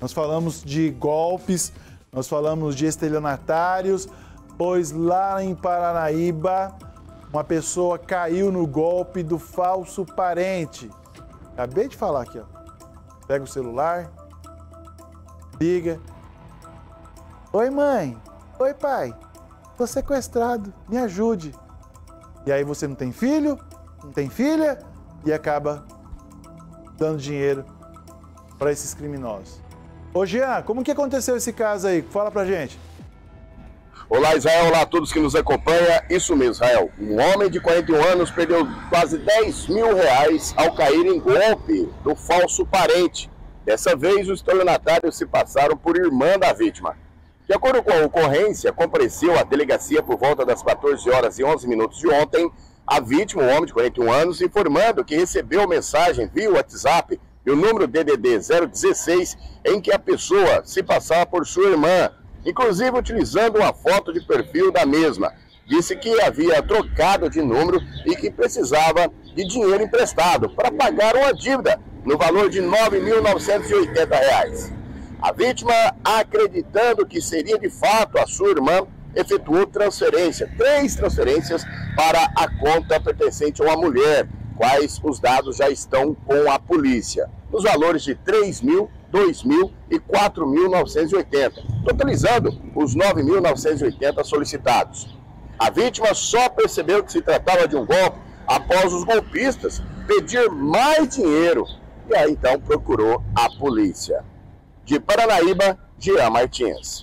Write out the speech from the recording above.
Nós falamos de golpes, nós falamos de estelionatários, pois lá em Paranaíba, uma pessoa caiu no golpe do falso parente. Acabei de falar aqui, ó. Pega o celular, liga. Oi, mãe. Oi, pai. Tô sequestrado. Me ajude. E aí você não tem filho, não tem filha e acaba dando dinheiro para esses criminosos. Ô Jean, como que aconteceu esse caso aí? Fala pra gente. Olá Israel, olá a todos que nos acompanham. Isso mesmo, Israel. Um homem de 41 anos perdeu quase 10 mil reais ao cair em golpe do falso parente. Dessa vez, os estelionatários se passaram por irmã da vítima. De acordo com a ocorrência, compareceu à delegacia por volta das 14 horas e 11 minutos de ontem a vítima, um homem de 41 anos, informando que recebeu mensagem via WhatsApp e o número DDD 016 em que a pessoa se passava por sua irmã, inclusive utilizando uma foto de perfil da mesma. Disse que havia trocado de número e que precisava de dinheiro emprestado para pagar uma dívida no valor de R$ 9.980. A vítima, acreditando que seria de fato a sua irmã, efetuou transferência, três transferências para a conta pertencente a uma mulher, quais os dados já estão com a polícia, nos valores de 3 mil, 2 mil e 4.980, totalizando os 9.980 solicitados. A vítima só percebeu que se tratava de um golpe após os golpistas pedir mais dinheiro e aí então procurou a polícia. De Paranaíba, Jean Martins.